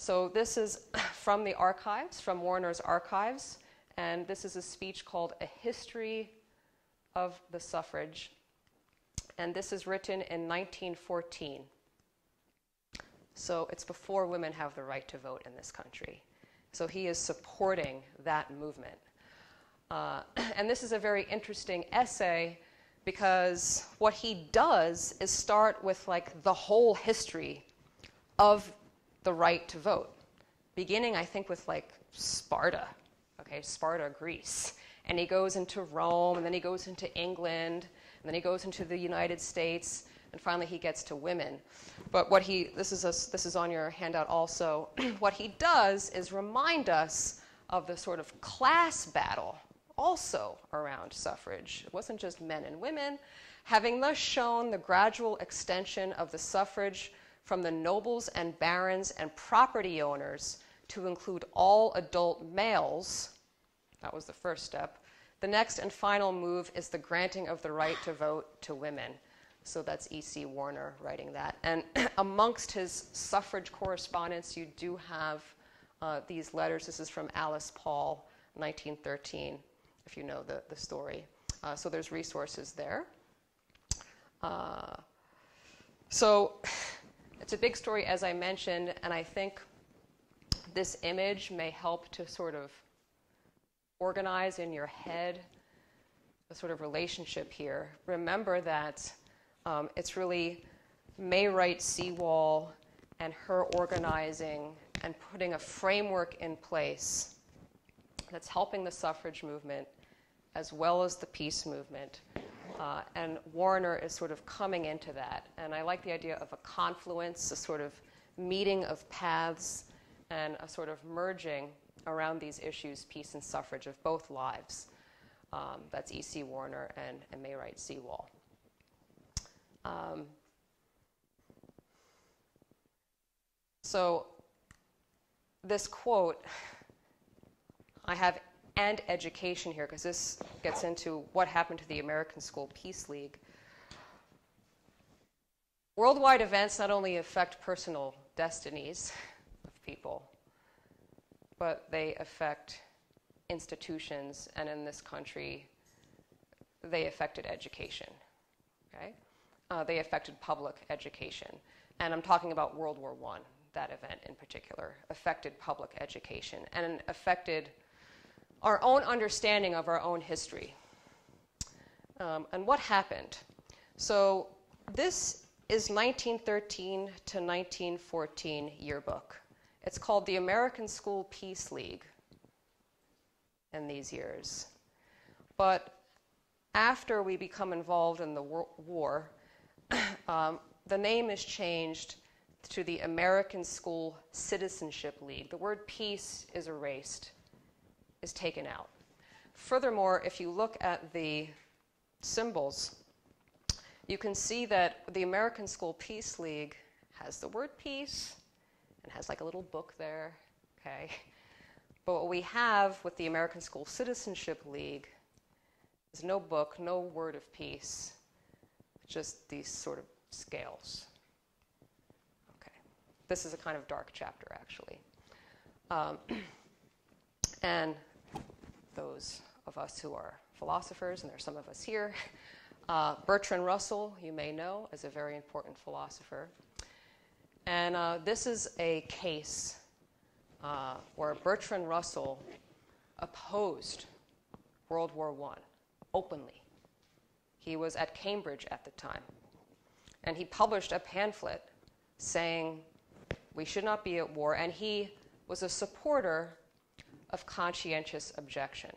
So this is from the archives, from Warriner's archives, and this is a speech called A History of the Suffrage. And this is written in 1914. So it's before women have the right to vote in this country. So he is supporting that movement. Uh, and this is a very interesting essay because what he does is start with like the whole history of the right to vote, beginning, I think, with like Sparta, okay, Sparta, Greece. And he goes into Rome, and then he goes into England, and then he goes into the United States, and finally he gets to women. But what he, this is, a, this is on your handout also, what he does is remind us of the sort of class battle also around suffrage. It wasn't just men and women. Having thus shown the gradual extension of the suffrage from the nobles and barons and property owners to include all adult males, that was the first step. The next and final move is the granting of the right to vote to women. So that's E.C. Warriner writing that. And amongst his suffrage correspondence, you do have uh, these letters. This is from Alice Paul, 1913, if you know the, the story. Uh, so there's resources there. Uh, so it's a big story, as I mentioned, and I think this image may help to sort of organize in your head the sort of relationship here. Remember that um, it's really May Wright Sewall and her organizing and putting a framework in place that's helping the suffrage movement as well as the peace movement. Uh, and Warriner is sort of coming into that. And I like the idea of a confluence, a sort of meeting of paths, and a sort of merging around these issues, peace and suffrage, of both lives. Um, that's E.C. Warriner and, and May Wright Sewall. Um, so, this quote, I have and education here because this gets into what happened to the American School Peace League. Worldwide events not only affect personal destinies of people, but they affect institutions, and in this country, they affected education. Okay? uh, they affected public education. And I'm talking about World War I, that event in particular, affected public education and affected our own understanding of our own history. Um, and what happened? So, this is 1913 to 1914 yearbook. It's called the American School Peace League in these years. But after we become involved in the war, um, the name is changed to the American School Citizenship League. The word peace is erased, is taken out. Furthermore, if you look at the symbols, you can see that the American School Peace League has the word peace and has like a little book there, okay? But what we have with the American School Citizenship League is no book, no word of peace, just these sort of scales. Okay. This is a kind of dark chapter, actually. Um, and those of us who are philosophers, and there's some of us here, uh, Bertrand Russell, you may know, is a very important philosopher. And uh, this is a case uh, where Bertrand Russell opposed World War I openly. He was at Cambridge at the time. And he published a pamphlet saying we should not be at war. And he was a supporter of conscientious objection.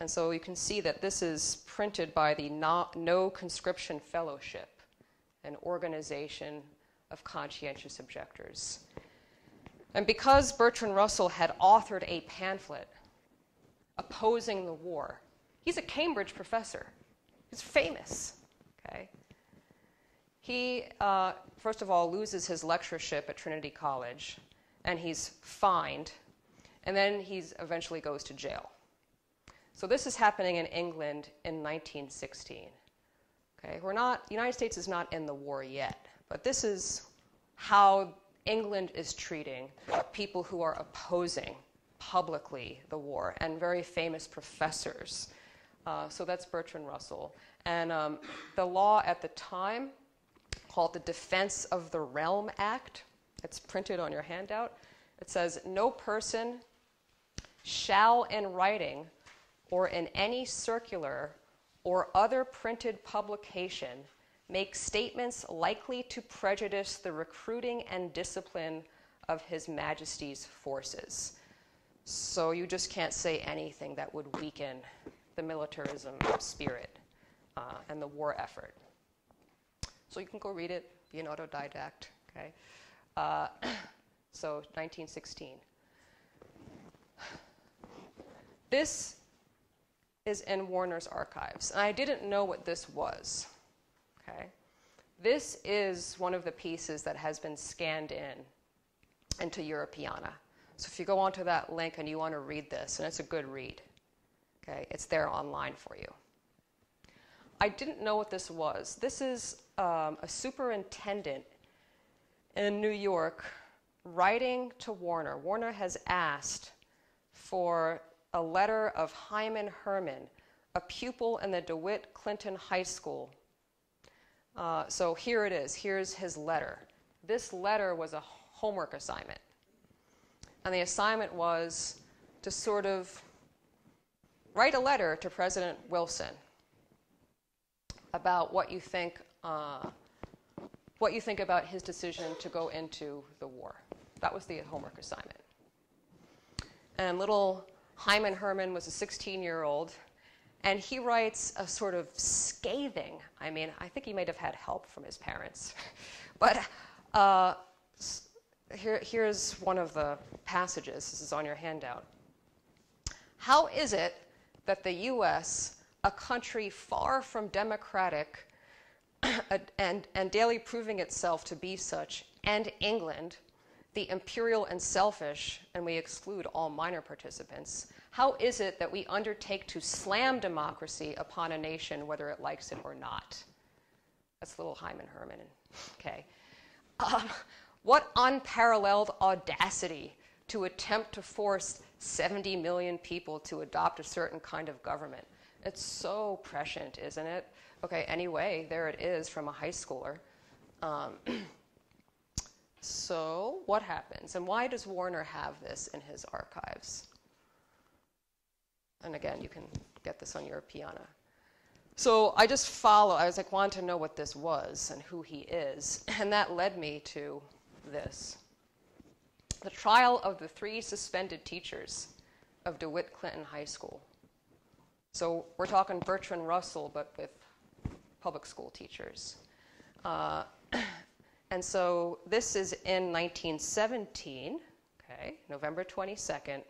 And so you can see that this is printed by the No, Conscription Fellowship, an organization of conscientious objectors. And because Bertrand Russell had authored a pamphlet opposing the war, he's a Cambridge professor. He's famous. Okay. He, uh, first of all, loses his lectureship at Trinity College, and he's fined, and then he eventually goes to jail. So this is happening in England in 1916. Okay, we're not. The United States is not in the war yet, but this is how England is treating people who are opposing publicly the war and very famous professors. Uh, so that's Bertrand Russell. And um, the law at the time, called the Defense of the Realm Act, it's printed on your handout. It says, No person shall in writing or in any circular or other printed publication make statements likely to prejudice the recruiting and discipline of His Majesty's forces. So you just can't say anything that would weaken the militarism spirit uh, and the war effort. So you can go read it, be an autodidact, okay? Uh, so 1916. This is in Warriner's archives. And I didn't know what this was. Okay? This is one of the pieces that has been scanned in into Europeana. So if you go onto that link and you want to read this, and it's a good read, okay, it's there online for you. I didn't know what this was. This is um, a superintendent in New York writing to Warriner. Warriner has asked for a letter of Hyman Herman, a pupil in the DeWitt Clinton High School. Uh, so here it is. Here's his letter. This letter was a homework assignment. And the assignment was to sort of write a letter to President Wilson about what you think, uh, what you think about his decision to go into the war. That was the homework assignment. And little Hyman Herman was a 16 year old, and he writes a sort of scathing, I mean, I think he might have had help from his parents, but uh, here, here's one of the passages. This is on your handout. How is it that the U.S., a country far from democratic and, and daily proving itself to be such, and England, the imperial and selfish, and we exclude all minor participants, how is it that we undertake to slam democracy upon a nation whether it likes it or not? That's little Hyman Herman. Okay. Um, what unparalleled audacity to attempt to force 70 million people to adopt a certain kind of government. It's so prescient, isn't it? Okay, anyway, there it is from a high schooler. Um, So, what happens? And why does Warriner have this in his archives? And again, you can get this on Europeana. So I just follow, I was like, wanted to know what this was and who he is. And that led me to this the trial of the three suspended teachers of DeWitt Clinton High School. So we're talking Bertrand Russell, but with public school teachers. Uh, And so this is in 1917, okay, November 22nd.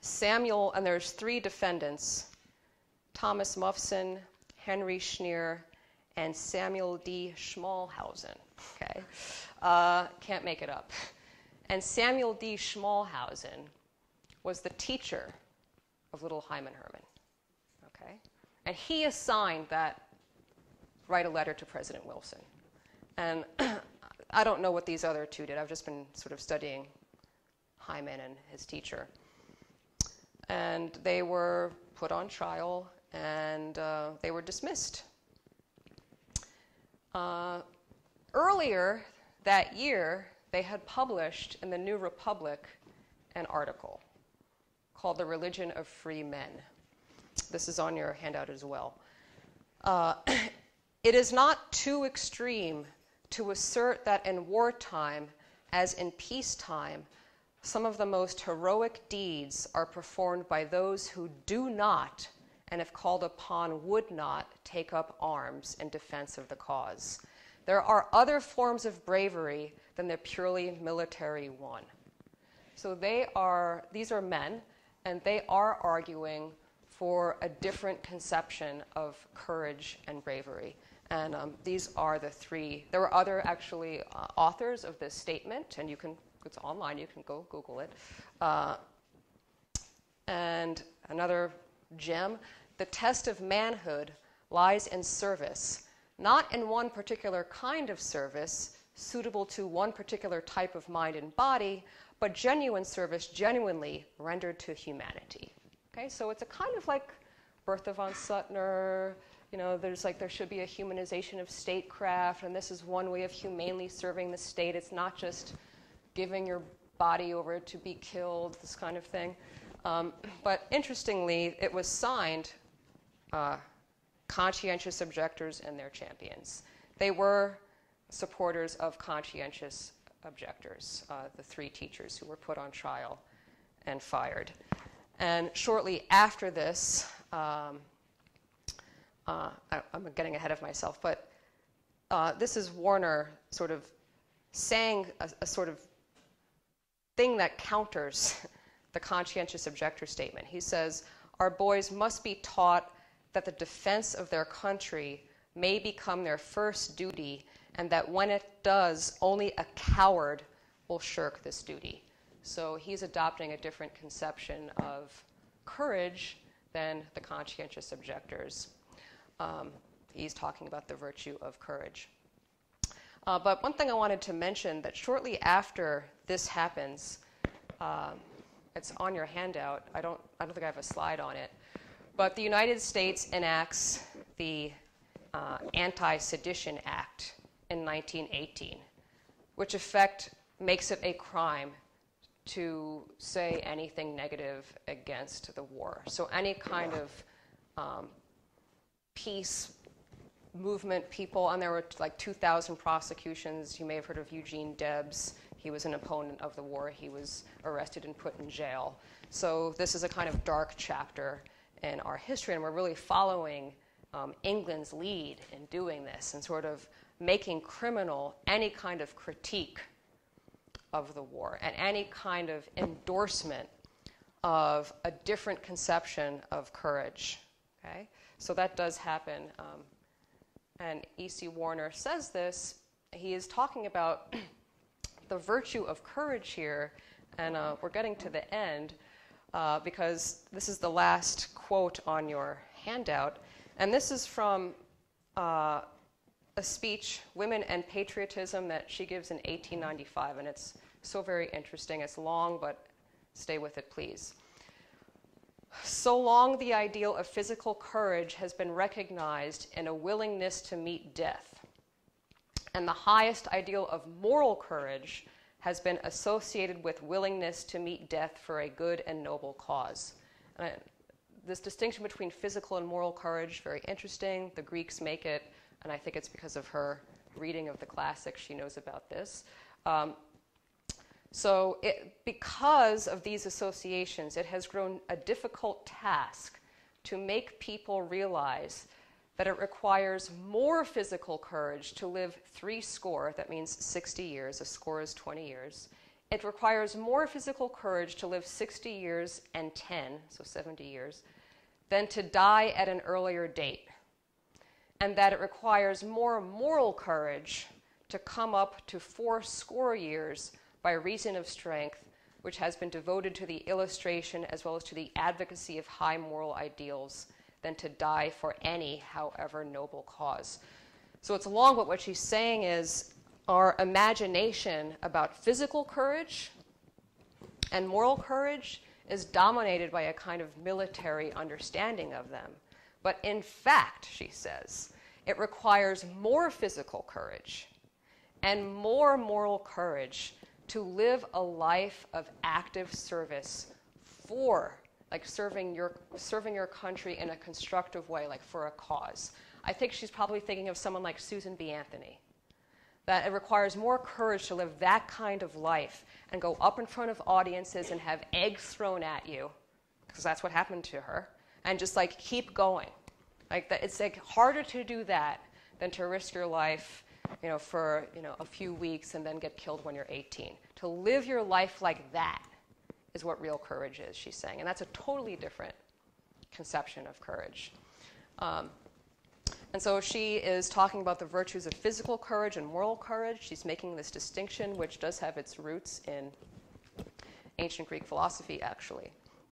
Samuel, and there's three defendants Thomas Muffson, Henry Schneer, and Samuel D. Schmalhausen. Okay, uh, can't make it up. And Samuel D. Schmalhausen was the teacher of little Hyman Herman. Okay, and he assigned that write a letter to President Wilson. And I don't know what these other two did. I've just been sort of studying Hyman and his teacher. And they were put on trial and uh, they were dismissed. Uh, earlier that year, they had published in the New Republic an article called The Religion of Free Men. This is on your handout as well. Uh, it is not too extreme to assert that in wartime, as in peacetime, some of the most heroic deeds are performed by those who do not, and if called upon, would not take up arms in defense of the cause. There are other forms of bravery than the purely military one. So they are, these are men, and they are arguing for a different conception of courage and bravery. And um, these are the three. There were other actually uh, authors of this statement, and you can, it's online, you can go Google it. Uh, and another gem the test of manhood lies in service, not in one particular kind of service, suitable to one particular type of mind and body, but genuine service genuinely rendered to humanity. Okay, so it's a kind of like Bertha von Suttner, you know, there's like there should be a humanization of statecraft, and this is one way of humanely serving the state. It's not just giving your body over to be killed, this kind of thing. Um, but interestingly, it was signed uh, conscientious objectors and their champions. They were supporters of conscientious objectors, uh, the three teachers who were put on trial and fired. And shortly after this, um, uh, I, am getting ahead of myself, but uh, this is Warriner sort of saying a, a sort of thing that counters the conscientious objector statement. He says, Our boys must be taught that the defense of their country may become their first duty, and that when it does, only a coward will shirk this duty. So he's adopting a different conception of courage than the conscientious objectors. Um, he's talking about the virtue of courage. Uh, but one thing I wanted to mention that shortly after this happens, um, it's on your handout. I don't, I don't think I have a slide on it. But the United States enacts the uh, Anti Sedition Act in 1918, which effect makes it a crime to say anything negative against the war. So any kind of um, peace movement people, and there were like 2,000 prosecutions. You may have heard of Eugene Debs. He was an opponent of the war. He was arrested and put in jail. So this is a kind of dark chapter in our history, and we're really following um, England's lead in doing this and sort of making criminal any kind of critique of the war and any kind of endorsement of a different conception of courage. Okay? So that does happen. Um, and E.C. Warriner says this. He is talking about the virtue of courage here, and uh, we're getting to the end uh, because this is the last quote on your handout. And this is from uh, a speech, Women and Patriotism, that she gives in 1895, and it's so very interesting. It's long, but stay with it, please. So long, the ideal of physical courage has been recognized in a willingness to meet death. And the highest ideal of moral courage has been associated with willingness to meet death for a good and noble cause. And this distinction between physical and moral courage, very interesting. The Greeks make it, and I think it's because of her reading of the classics, she knows about this. Um, so, it, because of these associations, it has grown a difficult task to make people realize that it requires more physical courage to live three score, that means 60 years, a score is 20 years. It requires more physical courage to live 60 years and 10, so 70 years, than to die at an earlier date. And that it requires more moral courage to come up to four score years by reason of strength, which has been devoted to the illustration as well as to the advocacy of high moral ideals, than to die for any, however noble cause. So it's long, but what she's saying is our imagination about physical courage and moral courage is dominated by a kind of military understanding of them. But in fact, she says, it requires more physical courage and more moral courage to live a life of active service for like serving your serving your country in a constructive way like for a cause. I think she's probably thinking of someone like susan b. Anthony that it requires more courage to live that kind of life and go up in front of audiences and have eggs thrown at you because that's what happened to her and just like keep going. Like that it's like harder to do that than to risk your life you know, for you know, a few weeks and then get killed when you're 18. To live your life like that is what real courage is, she's saying. And that's a totally different conception of courage. Um, and so she is talking about the virtues of physical courage and moral courage. She's making this distinction, which does have its roots in ancient Greek philosophy, actually.